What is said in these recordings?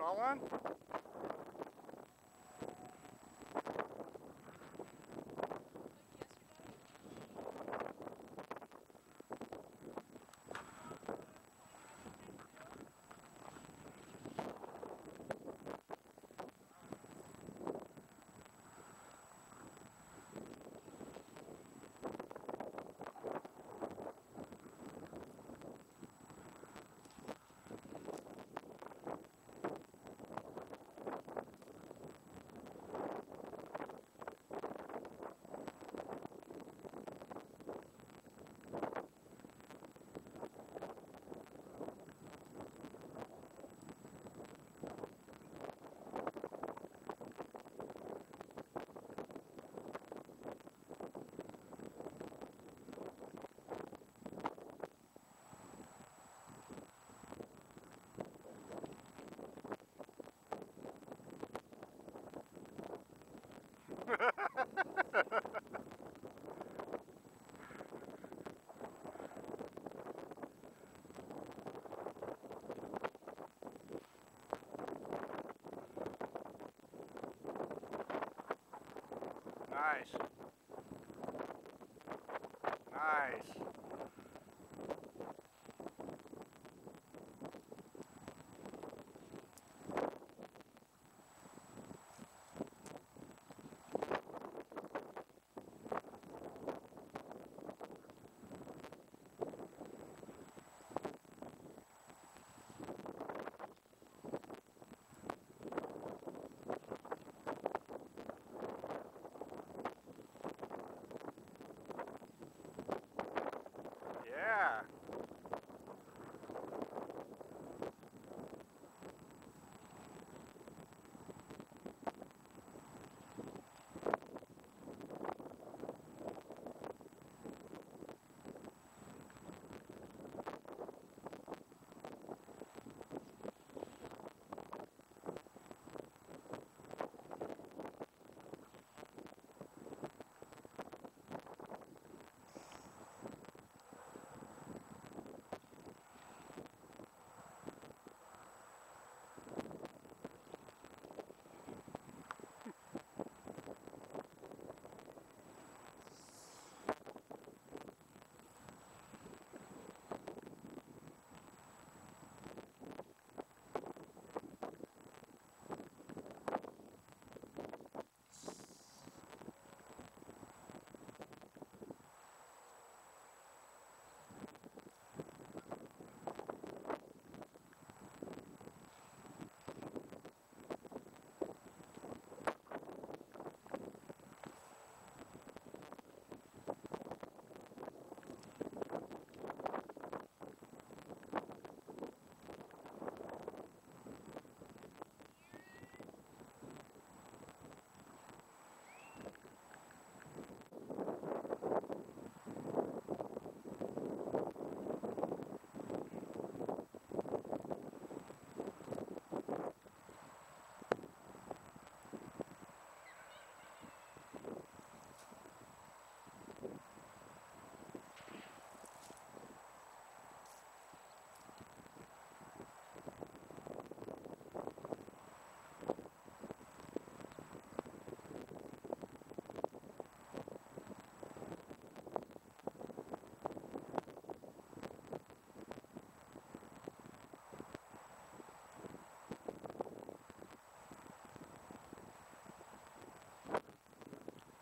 Saw one? Nice. Nice.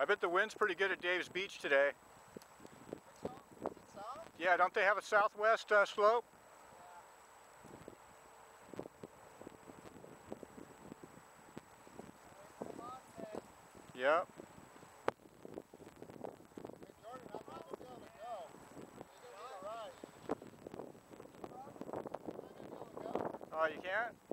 Bet the wind's pretty good at Dave's Beach today. Yeah, don't they have a southwest uh, slope? Yep. Oh, you can't?